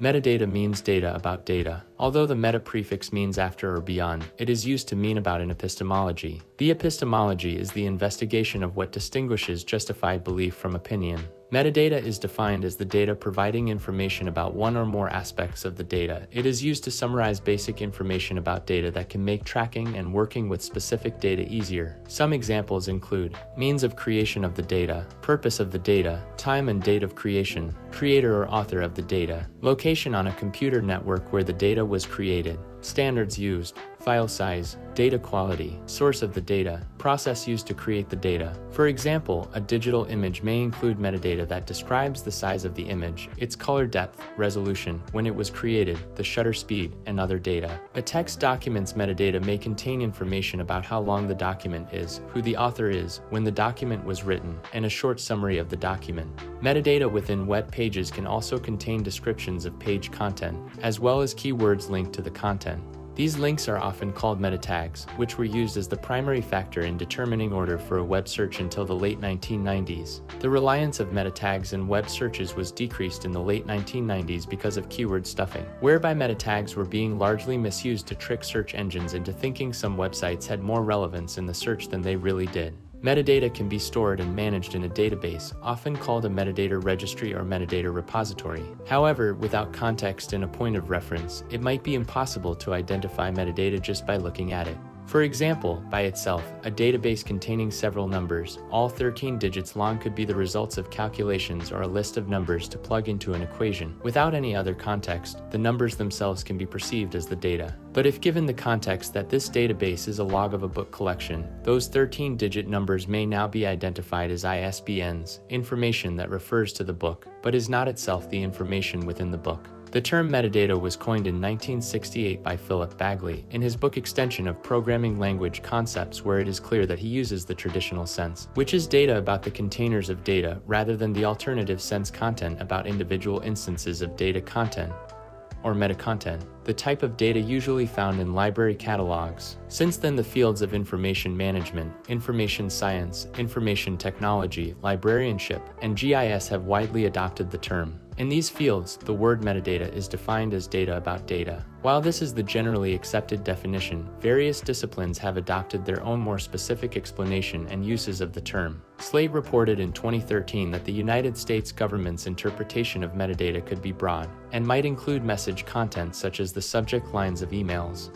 Metadata means data about data. Although the meta prefix means after or beyond, it is used to mean about an epistemology. The epistemology is the investigation of what distinguishes justified belief from opinion. Metadata is defined as the data providing information about one or more aspects of the data. It is used to summarize basic information about data that can make tracking and working with specific data easier. Some examples include means of creation of the data, purpose of the data, time and date of creation, creator or author of the data, location on a computer network where the data was created, standards used, file size, data quality, source of the data, process used to create the data. For example, a digital image may include metadata that describes the size of the image, its color depth, resolution, when it was created, the shutter speed, and other data. A text document's metadata may contain information about how long the document is, who the author is, when the document was written, and a short summary of the document. Metadata within web pages can also contain descriptions of page content, as well as keywords linked to the content. These links are often called meta tags, which were used as the primary factor in determining order for a web search until the late 1990s. The reliance of meta tags in web searches was decreased in the late 1990s because of keyword stuffing, whereby meta tags were being largely misused to trick search engines into thinking some websites had more relevance in the search than they really did. Metadata can be stored and managed in a database, often called a metadata registry or metadata repository. However, without context and a point of reference, it might be impossible to identify metadata just by looking at it. For example, by itself, a database containing several numbers, all 13 digits long could be the results of calculations or a list of numbers to plug into an equation. Without any other context, the numbers themselves can be perceived as the data. But if given the context that this database is a log of a book collection, those 13 digit numbers may now be identified as ISBNs, information that refers to the book, but is not itself the information within the book. The term metadata was coined in 1968 by Philip Bagley in his book Extension of Programming Language Concepts, where it is clear that he uses the traditional sense, which is data about the containers of data rather than the alternative sense content about individual instances of data content or metacontent, the type of data usually found in library catalogs. Since then, the fields of information management, information science, information technology, librarianship, and GIS have widely adopted the term. In these fields, the word metadata is defined as data about data. While this is the generally accepted definition, various disciplines have adopted their own more specific explanation and uses of the term. Slate reported in 2013 that the United States government's interpretation of metadata could be broad and might include message content such as the subject lines of emails.